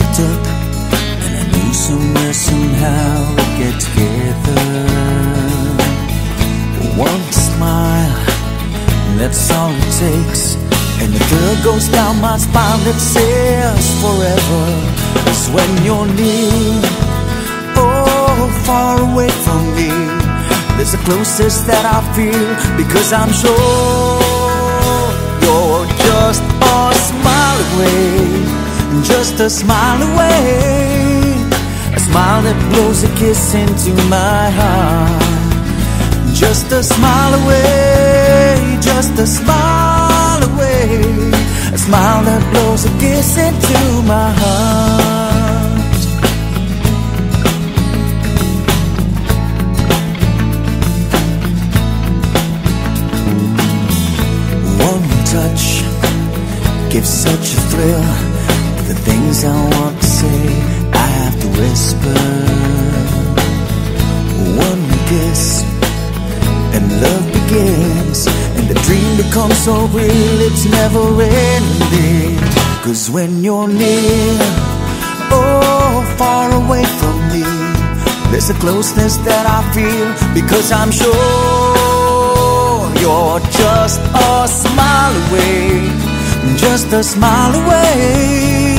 up And I knew somewhere somehow we'd get together. One smile, that's all it takes And the girl goes down my spine that says forever. Is when you're near Oh, far away from me That's the closest that I feel Because I'm sure you're just just a smile away, a smile that blows a kiss into my heart. Just a smile away, just a smile away, a smile that blows a kiss into my heart. One touch gives such a thrill. The things I want to say, I have to whisper. One kiss, and love begins. And the dream becomes so real, it's never ending. Cause when you're near, oh, far away from me, there's a closeness that I feel. Because I'm sure you're just a smile away, just a smile away.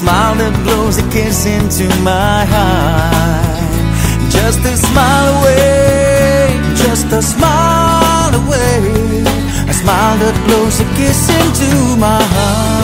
Smile that blows a kiss into my heart. Just a smile away, just a smile away. A smile that blows a kiss into my heart.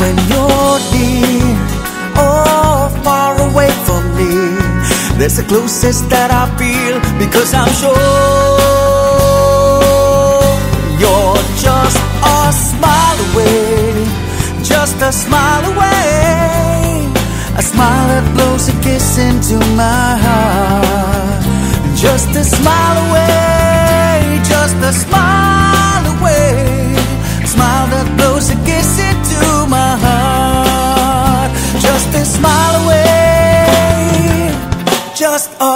When you're near, oh, far away from me, that's the closest that I feel. Because I'm sure you're just a smile away, just a smile away, a smile that blows a kiss into my heart. Just a smile away, just a smile just oh,